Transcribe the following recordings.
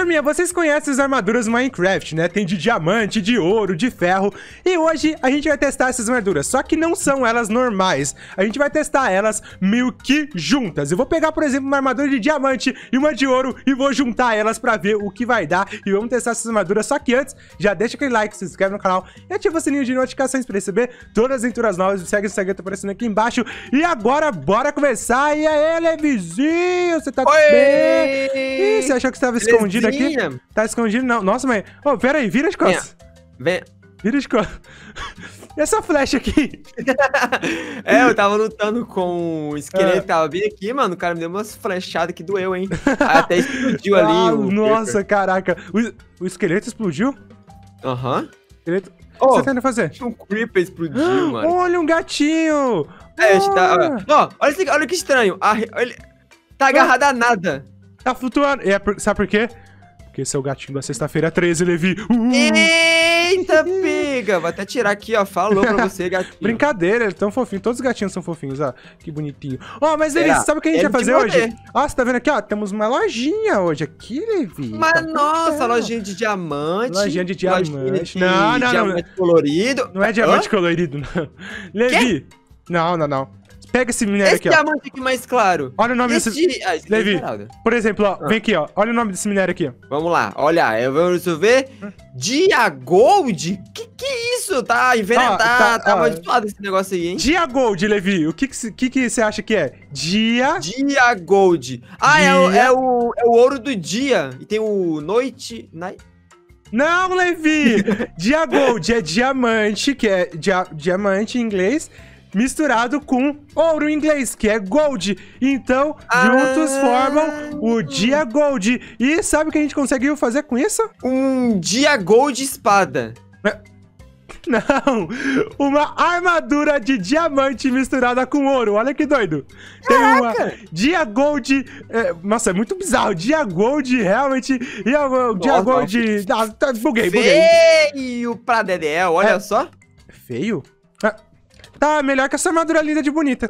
Turminha, vocês conhecem as armaduras Minecraft, né? Tem de diamante, de ouro, de ferro. E hoje a gente vai testar essas armaduras, só que não são elas normais. A gente vai testar elas meio que juntas. Eu vou pegar, por exemplo, uma armadura de diamante e uma de ouro e vou juntar elas pra ver o que vai dar. E vamos testar essas armaduras. Só que antes, já deixa aquele like, se inscreve no canal e ativa o sininho de notificações pra receber todas as aventuras novas. Segue o Instagram, tá aparecendo aqui embaixo. E agora, bora começar. E aí, Levizinho, você tá Oi! bem? Ih, você achou que você tava escondido aqui? Tá escondido? Não. Nossa, mãe. Ô, pera aí, vira as costas. Vem. Vira as costas. E essa flecha aqui? É, eu tava lutando com o esqueleto É. que tava bem aqui, mano. O cara me deu umas flechadas que doeu, hein? Aí Até explodiu ali. Ah, o- nossa, caraca. O, o esqueleto explodiu? Aham. O esqueleto... O Ó, que você tá indo fazer? um creeper explodiu, mano. Olha, um gatinho! É, gente tá. Ah, Ó, olha, esse- olha que estranho. A re- ele tá agarrado a nada. Tá flutuando. E é sabe por quê? Porque esse é o gatinho da sexta-feira 13, Levi. Uh, Eita, pega! Vou até tirar aqui, ó. Falou pra você, gatinho. Brincadeira, ele é tão fofinho. Todos os gatinhos são fofinhos, ó. Que bonitinho. Ó, mas Levi, sabe o que a gente Ele vai fazer hoje? Ó, você tá vendo aqui, ó? Temos uma lojinha hoje aqui, Levi. Mas Tá nossa, vendo? lojinha de diamante. Lojinha de diamante. lojinha de Não, não, não. diamante colorido. Não é diamante colorido, não. Levi. Não, não, não. Pega esse minério Esse aqui, ó. diamante aqui mais claro. Olha o nome Esse desse... de... Ah, esse é Levi. esmeralda. Por exemplo, ó. Ah. Vem aqui, ó. Olha o nome desse minério aqui. Vamos lá, olha, eu vou resolver. Diagold? Que que é isso? Tá envenenado, tá, tá, ah. amaldiçoado esse negócio aí, hein? Dia Gold, Levi. O que que você que que você acha que é? Dia... Diagold. Ah, é o, Dia- é, o, é o ouro do dia. E tem o noite... Night... Não, Levi! dia Gold é diamante, que é dia- diamante em inglês, misturado com ouro em inglês, que é gold. Então, juntos Ah. formam o dia Gold. E sabe o que a gente conseguiu fazer com isso? Um Diagold espada. Não! Uma armadura de diamante misturada com ouro. Olha que doido. Tem uma Dia Gold. é, nossa, é muito bizarro. Dia Gold, realmente. Dia, dia Nossa, Gold. Ah, buguei, buguei. Feio pra Dedéu, olha É. só. Feio? Ah, tá melhor que essa armadura linda de bonita.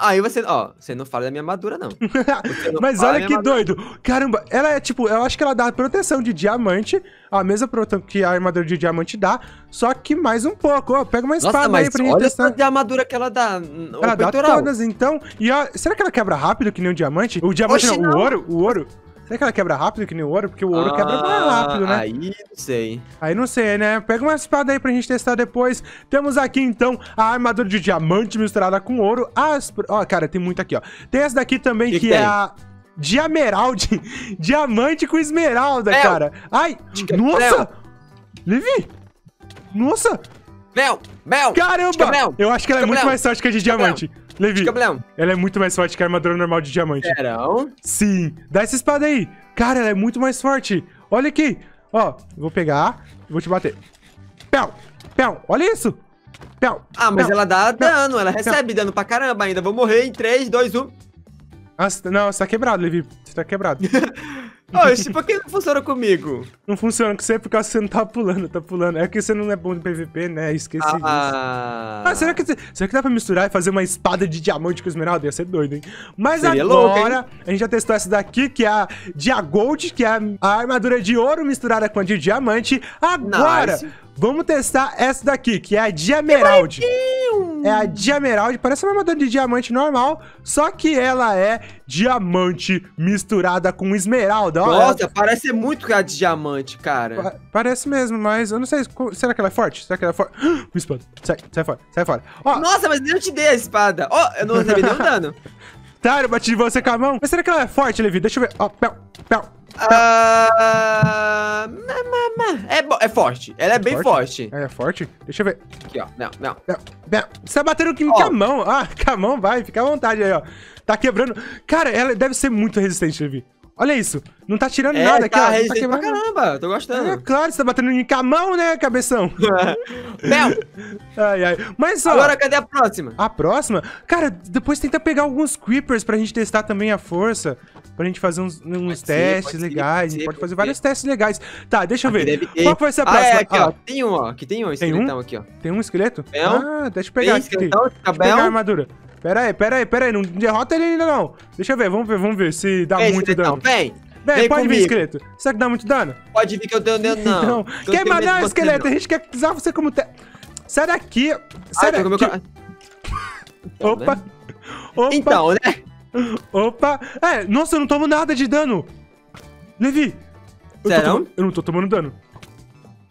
Aí você, ó, você não fala da minha armadura, não. Não Mas olha que doido. Caramba, ela é tipo, eu acho que ela dá proteção de diamante, a mesma proteção que a armadura de diamante dá, só que mais um pouco. Ó, pega uma Nossa, espada aí pra gente olha testar. só de armadura que ela dá Ela dá todas, então. E ó, será que ela quebra rápido que nem o diamante? O diamante Oxe, não, o não. ouro, o ouro. Será que ela quebra rápido que nem o ouro? Porque o ouro quebra mais Ah, rápido, né? Aí, não sei. Aí não sei, né? Pega uma espada aí pra gente testar depois. Temos aqui, então, a armadura de diamante misturada com ouro. As... Ó, cara, tem muito aqui, ó. Tem essa daqui também, Que que, que é tem? a... Diameralde. Diamante com esmeralda, Léo. cara. Ai, nossa! Léo. Levi! Nossa! Mel, Mel, Caramba! Léo. Eu acho que ela é muito mais forte que a de diamante. Levi, Gabriel. ela é muito mais forte que a armadura normal de diamante. Serão? Sim. Dá essa espada aí. Cara, ela é muito mais forte. Olha aqui. Ó, vou pegar e vou te bater. Pão, pão, olha isso. Pão. Ah, mas ela dá dano, ela recebe dano pra caramba ainda. Vou morrer em um. 3, 2, 1. Nossa, não, você tá quebrado, Levi. Você tá quebrado. Oxe, por que não funciona comigo? não funciona com você por causa que você não tá pulando, tá pulando. É que você não é bom no PVP, né? Esqueci disso. Ah, Ah, será que, será que dá pra misturar e fazer uma espada de diamante com esmeralda? Ia ser doido, hein? Mas Seria agora, louco, a gente já testou essa daqui, que é a Diagold, que é a, a armadura de ouro misturada com a de diamante. Agora, Nice. Vamos testar essa daqui, que é a Diamerald. É a Diamerald, parece uma armadura de diamante normal, só que ela é diamante misturada com esmeralda. ó. Nossa, parece muito cara de diamante, cara. Pa- Parece mesmo, mas eu não sei. Será que ela é forte? Será que ela é forte? Uma espada. Sai, sai fora, sai fora. Ó, Nossa, mas eu te dei a espada. Ó, eu não recebi nenhum dano. tá, eu bati de você com a mão. Mas será que ela é forte, Levi? Deixa eu ver. Ó, pão, pão. Ah, forte. Ela é bem forte. Ela é forte? Deixa eu ver. Aqui, ó. Não, não. Pão. Você tá batendo com a mão. Ah, com a mão, vai. Fica à vontade aí, ó. Tá quebrando. Cara, ela deve ser muito resistente, Levi. Olha isso. Não tá tirando É, nada aqui, ó. tá Não resistente pra caramba. Tô É gostando. claro, você tá batendo em com a mão, né, cabeção? Mel, Ai, ai. Mas, ó. agora cadê a próxima? A próxima? Cara, depois tenta pegar alguns creepers pra gente testar também a força. Pra gente fazer uns, uns testes ser, legais. pode a gente ser, pode pode fazer vários testes legais. Tá, deixa eu ver. Qual vai ser a Ah, próxima? é, aqui, ó. Ah, Tem um, ó. Aqui tem um Tem um? esqueletão aqui, ó. tem um esqueleto? Tem um? Ah, deixa eu pegar Tem aqui. esqueletão, Deixa eu pegar a armadura. Pera aí, pera aí, pera aí. Não derrota ele ainda não. Deixa eu ver, vamos ver, vamos ver se dá Vem, muito esqueletão, dano. vem. Vem, Vem pode vir, comigo. esqueleto. Será que dá muito dano? Pode vir que eu tenho dedo, não. Não. Medo mandar de um você, esqueleto? não. A gente quer usar você como... Te... Sai daqui. Ai, Sai pegou meu daqui. cora- Então, Opa. né? Opa. Então, né? Opa. É, nossa, eu não tomo nada de dano. Levi. Eu, tô tomando- eu não tô tomando dano.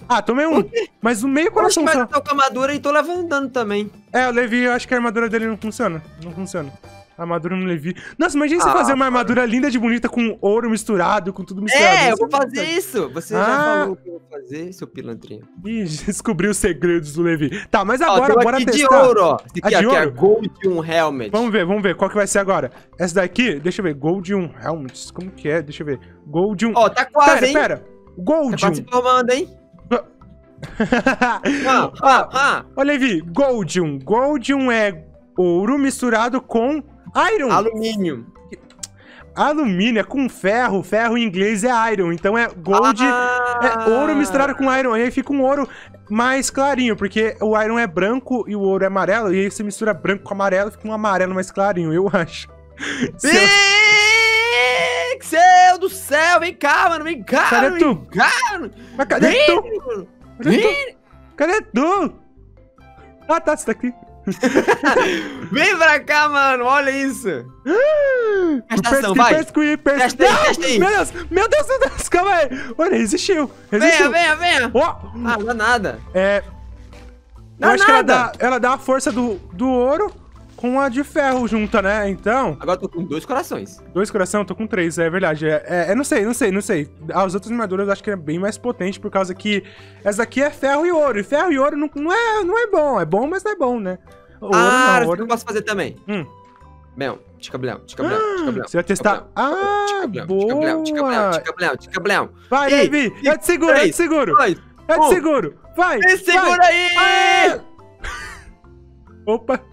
Ah, tomei um. Mas um meio coração mas só. eu tô com armadura e tô levando dano também. É, o Levi, eu acho que a armadura dele não funciona. Não funciona. A armadura no Levi. Nossa, imagina você Ah, fazer uma armadura linda de bonita com ouro misturado, com tudo misturado. É, eu vou muito fazer isso. Você Ah. já falou que eu vou fazer, seu pilantrinho. Ih, descobri os segredos do Levi. Tá, mas Ó, agora, uma bora aqui testar. de ouro, ó. Esse A aqui, ó, de que é ouro? Gold um Helmet. Vamos ver, vamos ver. Qual que vai ser agora? Essa daqui, deixa eu ver. Gold 1 Helmets. Como que é? Deixa eu ver. Gold 1. Ó, tá quase, pera, hein? pera. Tá Gold se 1. formando, hein? Ah, ah, ah. Ô, Levi, Gold 1. Gold 1 é ouro misturado com iron. Alumínio. Alumínio é com ferro. Ferro em inglês é iron. Então é gold. Ah. É ouro misturado com iron. Aí fica um ouro mais clarinho, porque o iron é branco e o ouro é amarelo. E aí você mistura branco com amarelo, fica um amarelo mais clarinho, eu acho. Eu- Pixel do céu, vem cá, mano, vem cá, Cadê mano, tu? vem cá, mano. Mas cadê Vem, tu? mano. Cadê tu? Vem, Cadê tu? Ah, tá, você tá aqui. vem pra cá, mano, olha isso. Prestação, vai. Testa aí. Meu Deus, meu Deus, meu Deus, calma aí. Olha, resistiu, Venha, resistiu. venha, venha. Ó, Ah, não dá nada. é... Eu acho que ela nada. dá, ela dá a força do, do ouro com a de ferro junta, né? Então, Agora eu tô com dois corações. dois coração, eu tô com três, é verdade. É, é, eu não sei, não sei, não sei. As outras armaduras eu acho que é bem mais potente, por causa que essa daqui é ferro e ouro. E ferro e ouro não, não, é, não é bom. É bom, mas não é bom, né? Ouro ah, não, ouro... eu posso fazer também. Hum. Bel, ticabléu, ticabléu, ticabléu. Você vai testar... Ah, ticabléu, boa! ticabléu, ticabléu. Vai, Ei, Levi, eu te seguro, eu te três, seguro. Dois, Eu te um. seguro. Vai, Me vai. segura aí! Opa.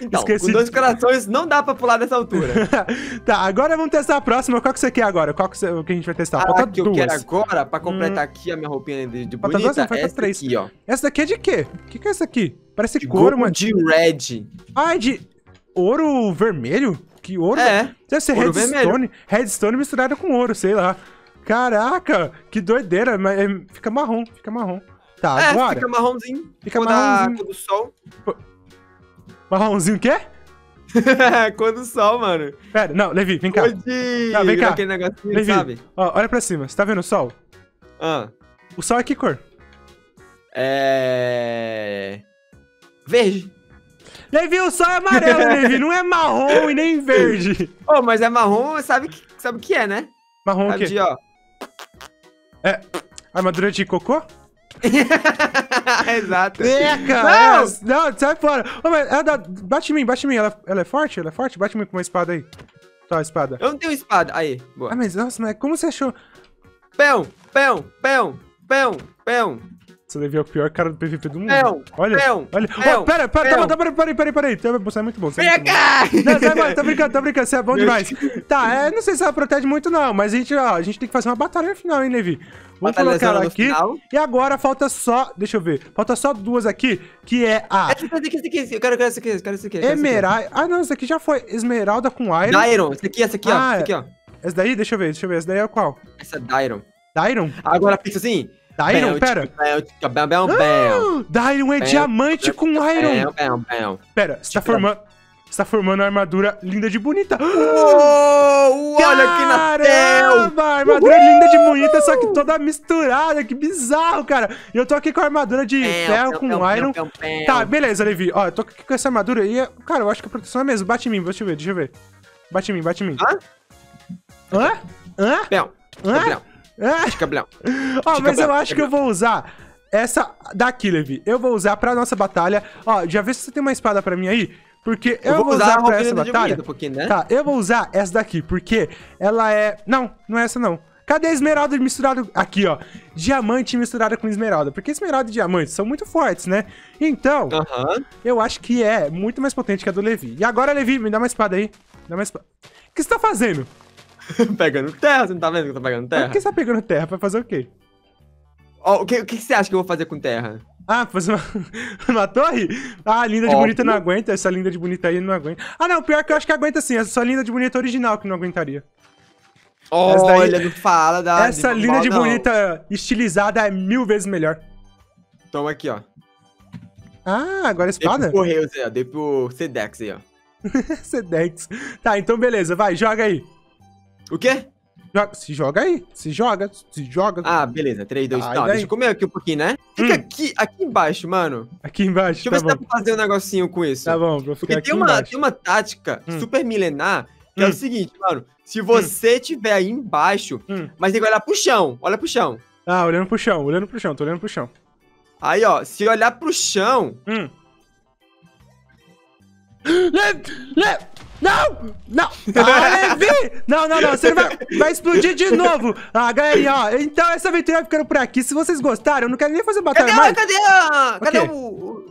Então, Esqueci com dois corações não dá pra pular dessa altura. tá, agora vamos testar a próxima. Qual que você quer agora? Qual que, você, que a gente vai testar? A Falta que eu duas. quero agora, pra completar aqui a minha roupinha de, de Falta bonita, duas, falta essa três. aqui, ó. Essa daqui é de quê? O que, que é essa aqui? Parece De couro, mano. de red. Ah, é de ouro vermelho? Que ouro? É. Deve ser ouro redstone. Redstone misturado com ouro, sei lá. Caraca, que doideira. Mas é, fica marrom, fica marrom. Tá, É, agora. fica marronzinho. Fica da- marronzinho. cor do sol. Marronzinho o quê? cor do sol, mano. Pera, não, Levi, vem cá. Cor de... Vem cá. Aquele negocinho, Levi, sabe? ó, olha pra cima. Você tá vendo o sol? Ah, O sol é que cor? é... Verde. Levi, o sol é amarelo, Levi. Não é marrom e nem verde. Oh, mas é marrom, sabe que sabe o que é, né? Marrom o Sabe quê? de, ó. Armadura de cocô? Exato. Eca! Não! é, não, sai fora. Mas ela dá, bate em mim, bate em mim. Ela, ela é forte? Ela é forte? Bate em mim com uma espada aí. Tá, a espada. Eu não tenho espada. Aí, Ah, boa. mas nossa, mas como você achou? Pão, pão, pão, pão, pão, Você Levi é o pior cara do PVP do mundo. pão, Olha, pão, olha. pão, Ó, pera, pera, pão. tá, tá, peraí, peraí, peraí. Tá, Você é muito bom. Você é Vem muito bom. cá! Não, sai, tá brincando, tá brincando, você é bom demais. Tá, é, não sei se ela protege muito não, mas a gente, ó, a gente tem que fazer uma batalha no final, hein, Levi? Vamos Batalha colocar ela aqui. final. E agora falta só, deixa eu ver, falta só duas aqui, que é a Essa aqui, essa aqui, essa aqui. Eu quero, quero essa aqui, eu quero essa aqui. Emerald. Ah, não, essa aqui já foi esmeralda com iron. Dairon, essa aqui, essa aqui, ó. Ah, Essa aqui, ó. Essa daí, deixa eu ver, deixa eu ver, essa daí é qual? Essa é Dairon. Dairon? Agora fixa assim. Dairon, pera. bam, bam. Ah, Dairon é diamante com iron. Pera, você tá Tipo- formando... Você tá formando uma armadura linda de bonita. Oh, olha aqui na tela. Caramba, armadura linda de bonita, só que toda misturada. Que bizarro, cara. E eu tô aqui com a armadura de ferro com iron. Tá, beleza, Levi. Ó, eu tô aqui com essa armadura e, cara, eu acho que a proteção é mesmo. Bate em mim, deixa eu ver, deixa eu ver. Bate em mim, bate em mim. Hã? Hã? Hã? Bam, Hã? Bam. Ó, Fica mas eu acho que eu vou usar essa daqui, Levi. Eu vou usar pra nossa batalha. Ó, já vê se você tem uma espada pra mim aí. Porque eu, vou usar, a pra essa batalha. um né? Tá, eu vou usar essa daqui, porque ela é... Não, não é essa não. Cadê a esmeralda misturada... Aqui, ó. Diamante misturada com esmeralda. Porque esmeralda e diamante são muito fortes, né? Então, Aham. eu acho que é muito mais potente que a do Levi. E agora, Levi, me dá uma espada aí. Dá uma espada. O que você tá fazendo? Pegando terra, você não tá vendo que eu tô pegando Por terra? que você tá pegando terra? Pra fazer o quê? Ó, o, que, o que você acha que eu vou fazer com terra? Ah, fazer uma, uma torre? Ah, linda de Óbvio. bonita não aguenta. Essa linda de bonita aí não aguenta. Ah, não, pior que eu acho que aguenta sim. Essa só linda de bonita original que não aguentaria. Essa daí- Olha, não fala da. Essa de linha mal, de não. bonita estilizada é mil vezes melhor. Toma aqui, ó. Ah, agora a Dei pro espada? Correios aí, ó. Dei pro Sedex aí, ó. Sedex. Tá, então beleza, vai, joga aí. O quê? Joga- se joga aí, se joga, se joga. Ah, beleza. 3, 2, Ah, deixa eu comer aqui um pouquinho, né? Fica Hum. aqui, aqui embaixo, mano. Aqui embaixo, Deixa eu tá ver se dá bom. pra fazer um negocinho com isso. Tá bom, vou ficar Porque aqui tem uma, embaixo. tem uma tática Hum. super milenar que é Hum. o seguinte, mano. Se você tiver aí embaixo, Hum. mas tem que olhar pro chão. Olha pro chão. Ah, olhando pro chão, olhando pro chão, tô olhando pro chão. Aí, ó, se olhar pro chão. Hum. Le... Le... Não! Não! Ah, Levi! Não, não, não, você vai, vai explodir de novo! Ah, galerinha, ó, então essa aventura vai ficando por aqui. Se vocês gostaram, eu não quero nem fazer Cadê, batalha a- mais. cadê a. Cadê quê? o,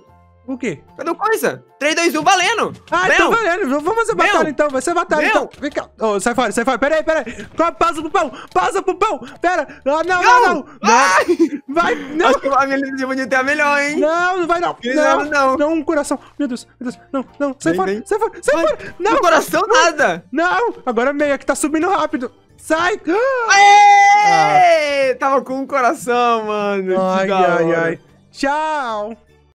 o. Quê? Cadê o coisa? 3, 2, 1, valendo! Ah, Vem! então valendo, vamos fazer batalha Meu! então, vai ser batalha Meu! então. Vem cá. Ô, sai fora, sai fora, pera aí, pera aí. Pausa pro pão, pausa pro pão, pera. Ah, não, não, não. Não, Ai! vai, não. Acho que a minha linha de bonita é a melhor, hein? Não, não vai não. Não, não, não. um coração. Meu Deus, meu Deus. Não, não, sai Vem, fora, vem. sai fora, sai Ai, fora. Não, No coração, nada! não. Agora meia que tá subindo rápido. Sai. Aê! Tava com um coração, mano. Ai, ai, ai. Tchau.